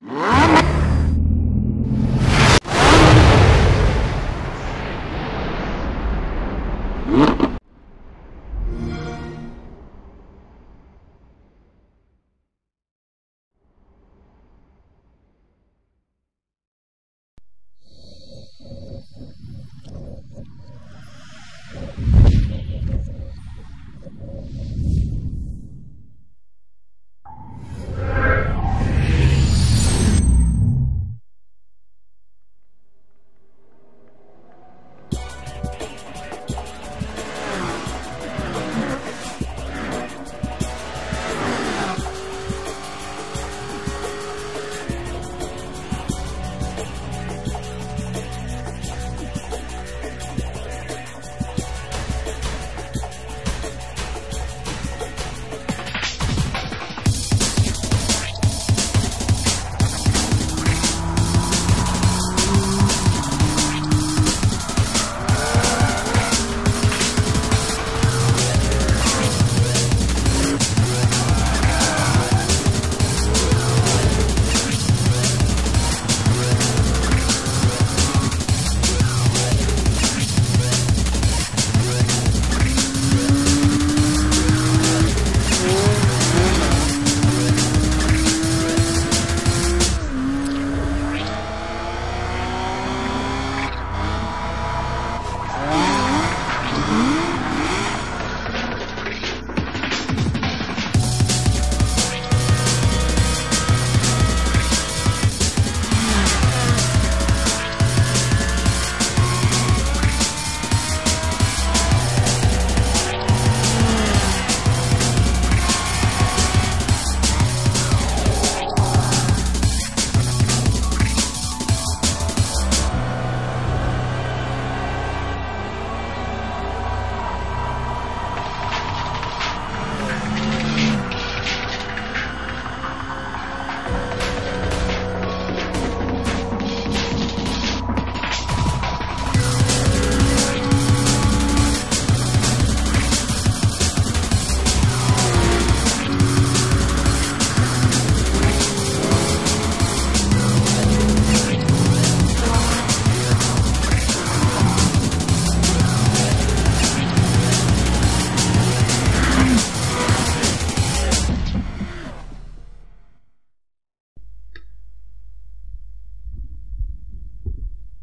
Mama!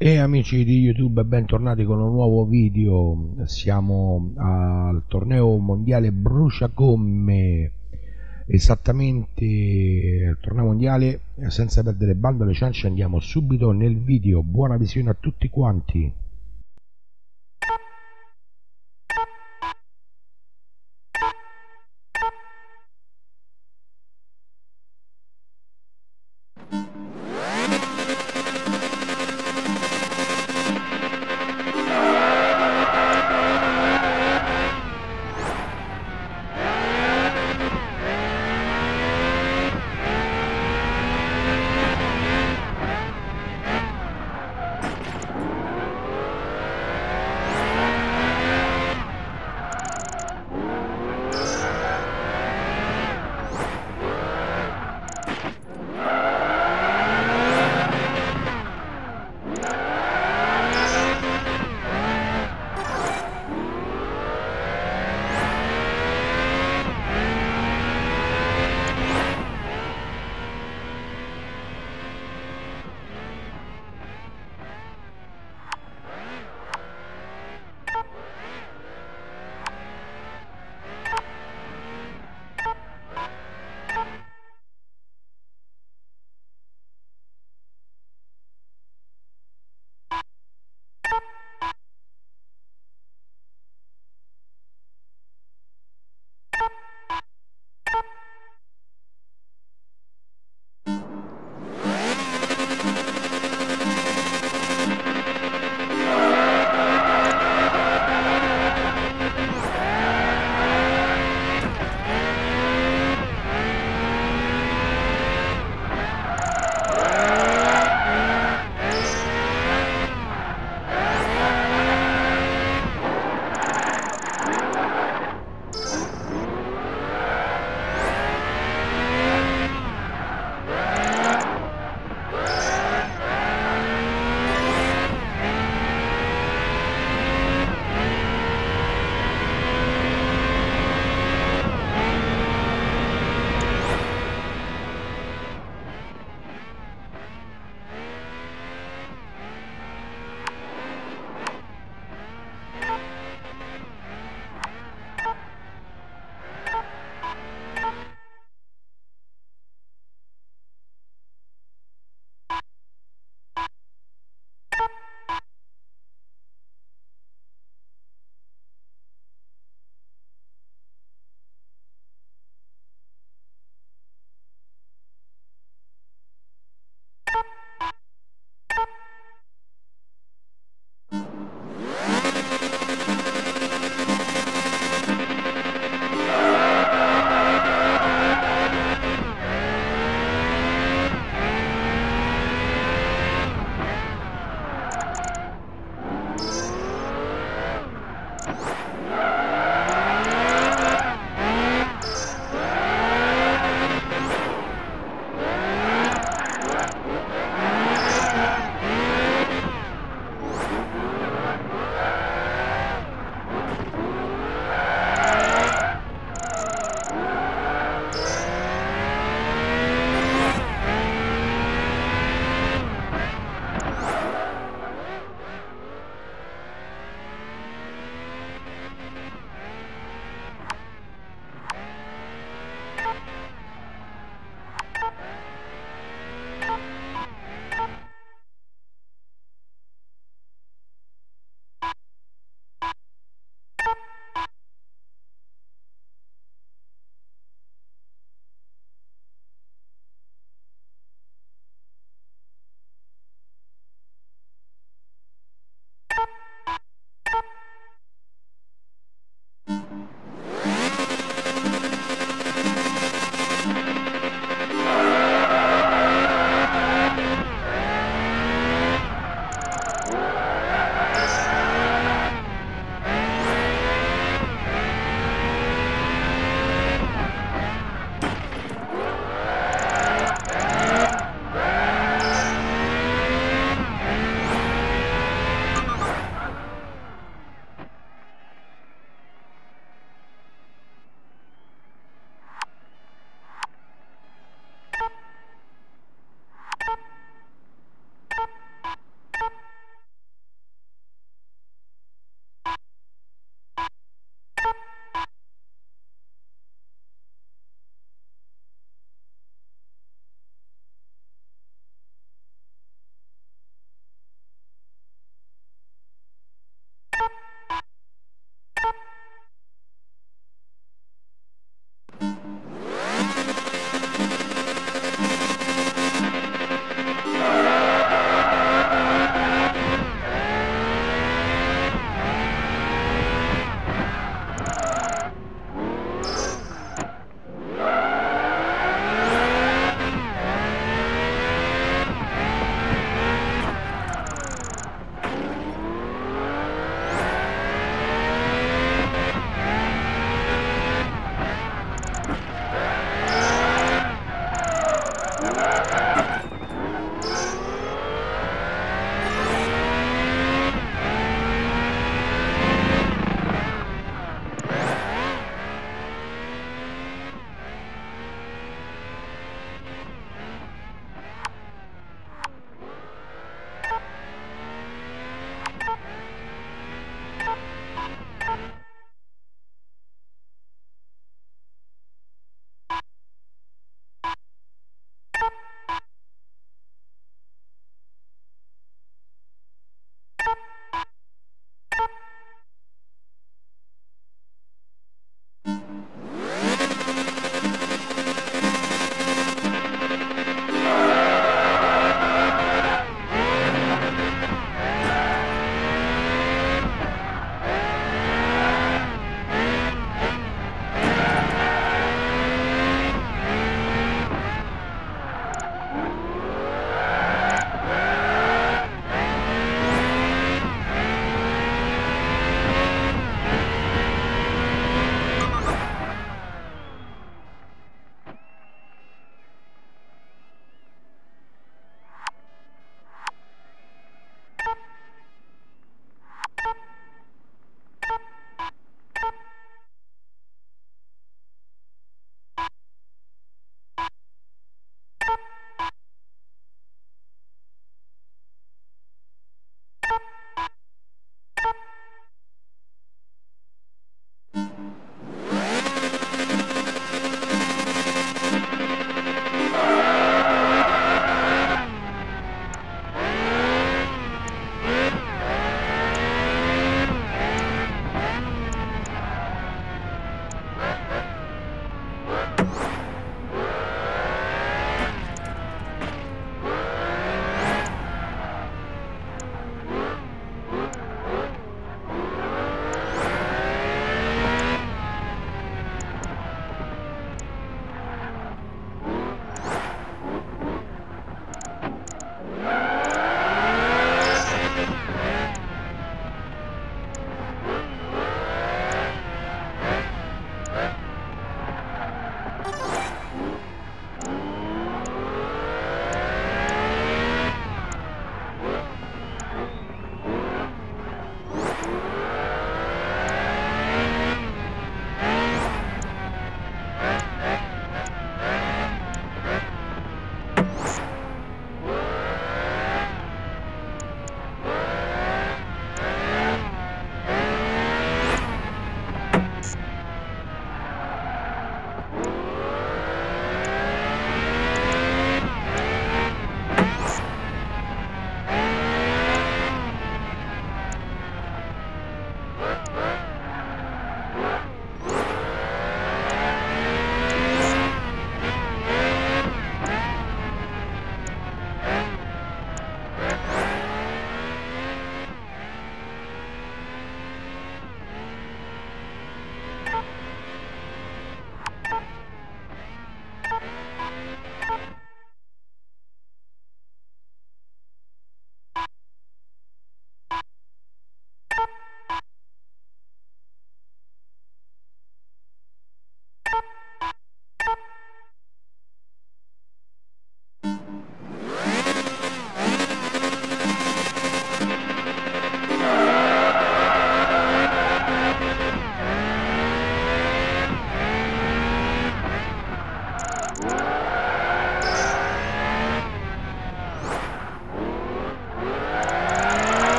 E amici di YouTube, bentornati con un nuovo video. Siamo al torneo mondiale Bruciagomme, esattamente al torneo mondiale. Senza perdere bando alle ciance, andiamo subito nel video. Buona visione a tutti quanti.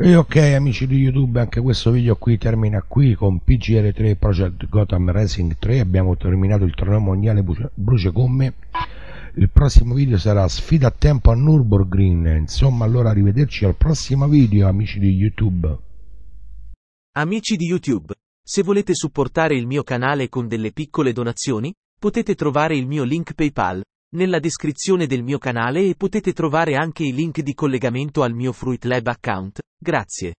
E ok amici di YouTube, anche questo video qui termina qui con PGR3 Project Gotham Racing 3, abbiamo terminato il torneo mondiale brucia gomme, il prossimo video sarà sfida a tempo a Nürburgring, insomma allora arrivederci al prossimo video amici di YouTube. Amici di YouTube, se volete supportare il mio canale con delle piccole donazioni, potete trovare il mio link PayPal nella descrizione del mio canale e potete trovare anche i link di collegamento al mio Fruit Lab account. Grazie.